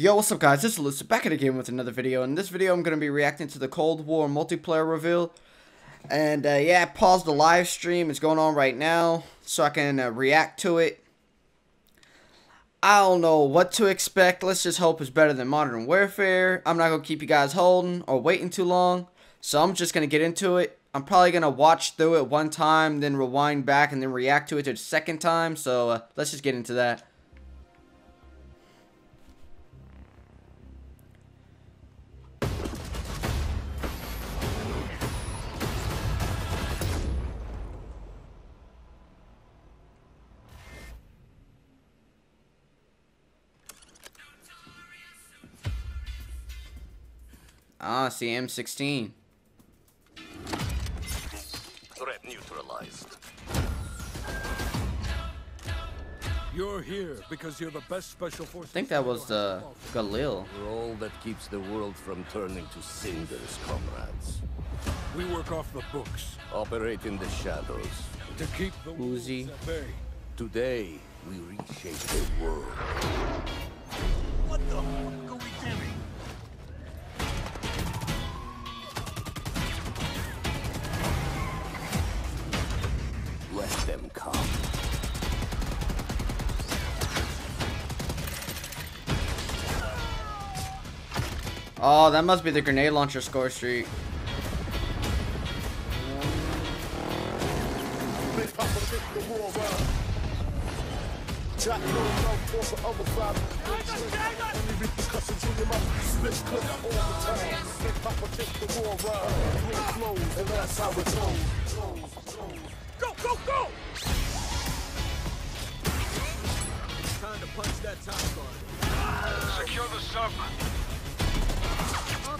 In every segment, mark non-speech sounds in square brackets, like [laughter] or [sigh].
Yo, what's up guys, Elusiive back at again with another video. In this video, I'm going to be reacting to the Cold War multiplayer reveal. And uh, yeah, pause the live stream, it's going on right now, so I can uh, react to it. I don't know what to expect, let's just hope it's better than Modern Warfare. I'm not going to keep you guys holding or waiting too long, so I'm just going to get into it. I'm probably going to watch through it one time, then rewind back, and then react to it a second time, so uh, let's just get into that. Ah, see M16. Threat neutralized. You're here because you're the best special forces. I think that was uh, Galil. We're all that keeps the world from turning to cinders, comrades. We work off the books Operate in the shadows. to keep the Uzi. Today, we reshape the world. What the the that must be the grenade launcher score streak. Go, go, go! Time to punch that. Secure the sub.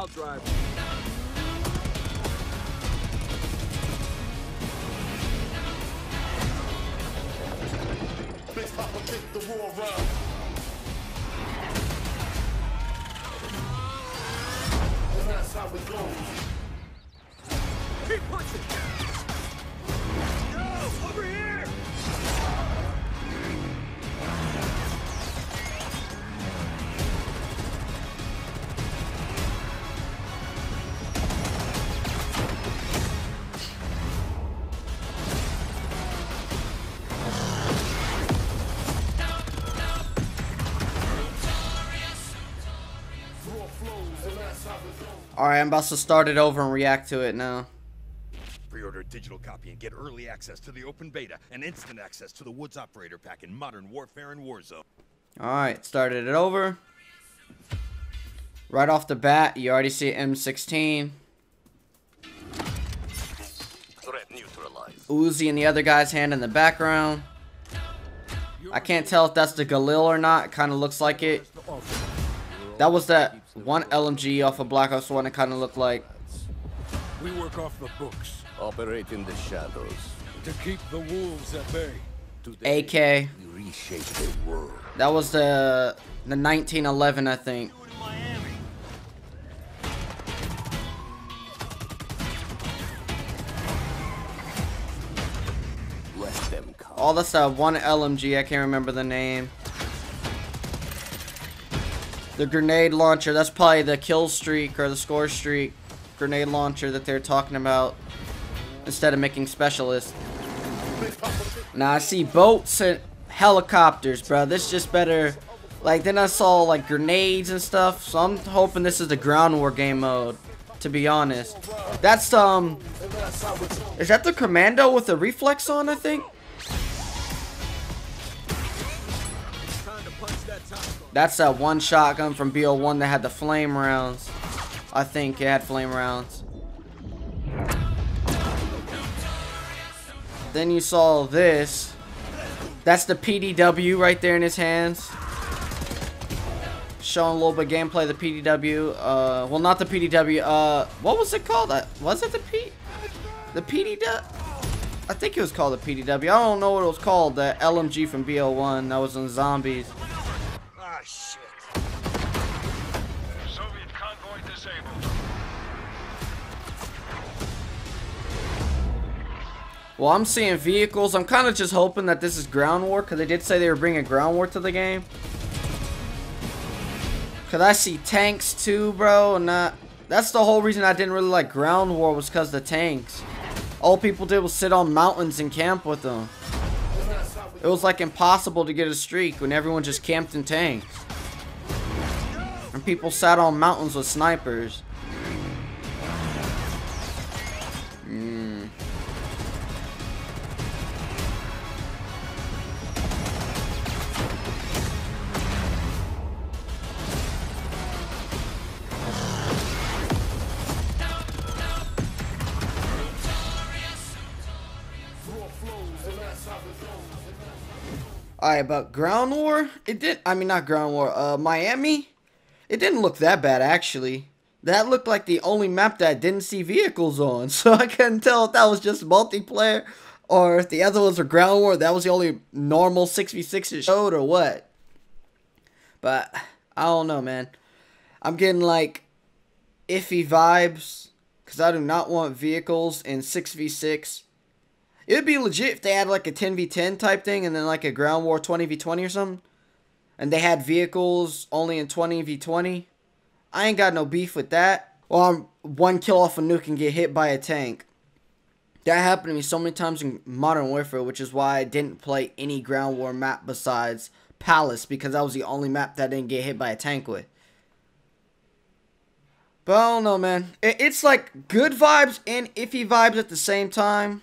I'll drive. Big Papa took the war around. And that's how it goes. Keep punching. Alright, I'm about to start it over and react to it now. Pre-order a digital copy and get early access to the open beta and instant access to the Woods Operator Pack in Modern Warfare and Warzone. Alright, started it over. Right off the bat, you already see M16. Threat neutralized. Uzi and the other guy's hand in the background. I can't tell if that's the Galil or not. It kind of looks like it. That was that one LMG off of Black Ops 1 it kind of looked like. We work off the books Operate in the shadows. to keep the wolves at bay. Today, AK. we reshape the world. That was the the 1911, I think. Let them come. Oh, that's that uh, one LMG. I can't remember the name. The grenade launcher. That's probably the kill streak or the score streak grenade launcher that they're talking about. Instead of making specialists. Now I see boats and helicopters, bro. This just better. Like then I saw like grenades and stuff. So I'm hoping this is the ground war game mode. To be honest, that's um. Is that the commando with the reflex on? I think. That's that one shotgun from BO1 that had the flame rounds. I think it had flame rounds. Then you saw this. That's the PDW right there in his hands. Showing a little bit of gameplay the PDW. Uh, well, not the PDW. Uh, what was it called? Uh, was it the P? The PDW? I think it was called the PDW. I don't know what it was called. The LMG from BO1 that was on Zombies. Well, I'm seeing vehicles. I'm kind of just hoping that this is ground war because they did say they were bringing ground war to the game. Because I see tanks too, bro. And that, that's the whole reason I didn't really like ground war was because the tanks. All people did was sit on mountains and camp with them. It was like impossible to get a streak when everyone just camped in tanks. And people sat on mountains with snipers. Mm. Alright, but Ground War, it did, I mean not Ground War, uh, Miami, it didn't look that bad actually. That looked like the only map that I didn't see vehicles on, [laughs] so I couldn't tell if that was just multiplayer, or if the other ones were Ground War, that was the only normal 6v6 it showed, or what. But, I don't know, man. I'm getting like, iffy vibes, because I do not want vehicles in 6v6. It would be legit if they had like a 10v10 type thing and then like a ground war 20v20 or something. And they had vehicles only in 20v20. I ain't got no beef with that. Well, I'm one kill off a nuke and get hit by a tank. That happened to me so many times in Modern Warfare, which is why I didn't play any ground war map besides Palace, because that was the only map that I didn't get hit by a tank with. But I don't know, man. It's like good vibes and iffy vibes at the same time.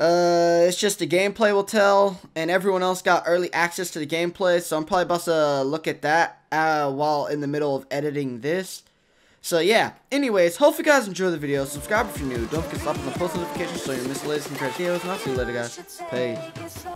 Uh, it's just the gameplay will tell, and everyone else got early access to the gameplay, so I'm probably about to look at that uh, while in the middle of editing this. So yeah, anyways, hope you guys enjoy the video. Subscribe if you're new. Don't forget to slap on the post notifications so you miss the latest and crazy videos, and I'll see you later, guys. Peace.